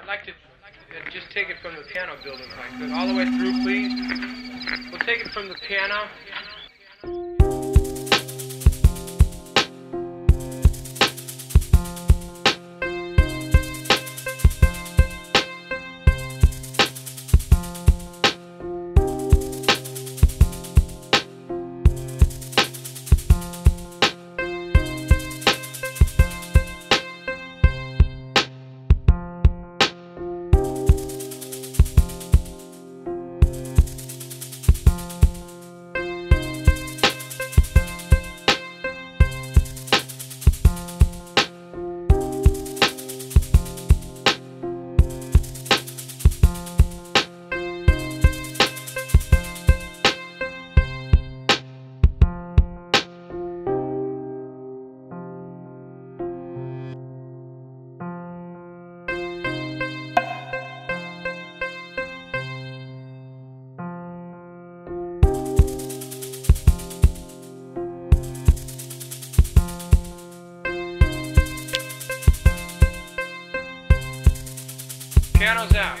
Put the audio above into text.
I'd like to uh, just take it from the piano building, if I could. All the way through, please. We'll take it from the piano. Piano's out.